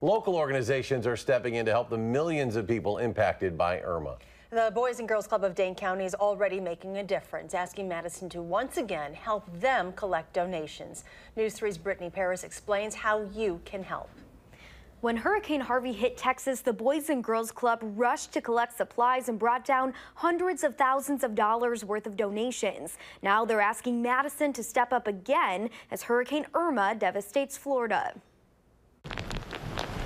Local organizations are stepping in to help the millions of people impacted by Irma. The Boys and Girls Club of Dane County is already making a difference, asking Madison to once again help them collect donations. News 3's Brittany Paris explains how you can help. When Hurricane Harvey hit Texas, the Boys and Girls Club rushed to collect supplies and brought down hundreds of thousands of dollars worth of donations. Now they're asking Madison to step up again as Hurricane Irma devastates Florida.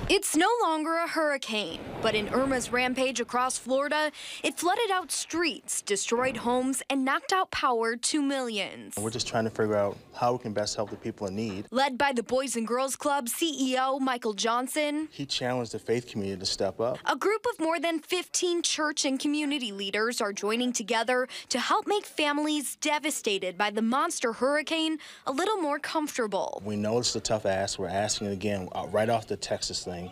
It's no longer a hurricane, but in Irma's rampage across Florida, it flooded out streets, destroyed homes, and knocked out power to millions. We're just trying to figure out how we can best help the people in need. Led by the Boys and Girls Club CEO Michael Johnson, he challenged the faith community to step up. A group of more than 15 church and community leaders are joining together to help make families devastated by the monster hurricane a little more comfortable. We know it's a tough ask. We're asking again uh, right off the Texas thing thing.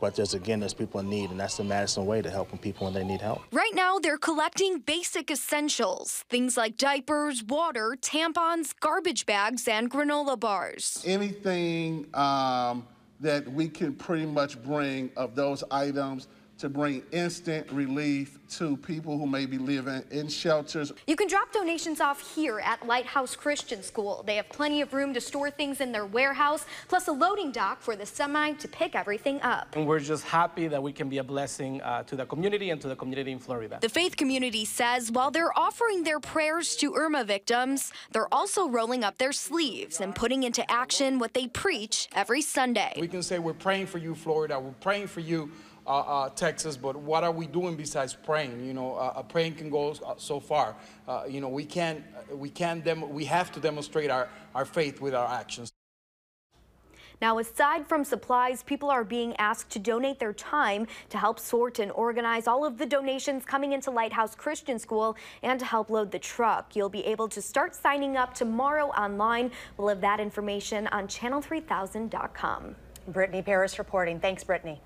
But there's again, there's people in need, and that's the Madison way to helping people when they need help. Right now, they're collecting basic essentials, things like diapers, water, tampons, garbage bags, and granola bars. Anything um, that we can pretty much bring of those items to bring instant relief to people who may be living in shelters. You can drop donations off here at Lighthouse Christian School. They have plenty of room to store things in their warehouse, plus a loading dock for the semi to pick everything up. And we're just happy that we can be a blessing uh, to the community and to the community in Florida. The faith community says while they're offering their prayers to Irma victims, they're also rolling up their sleeves and putting into action what they preach every Sunday. We can say we're praying for you, Florida. We're praying for you, uh, uh, Texas, but what are we doing besides praying? You know, uh, praying can go so far. Uh, you know, we can't, we can't, we have to demonstrate our, our faith with our actions. Now, aside from supplies, people are being asked to donate their time to help sort and organize all of the donations coming into Lighthouse Christian School and to help load the truck. You'll be able to start signing up tomorrow online. We'll have that information on channel3000.com. Brittany Paris reporting. Thanks, Brittany.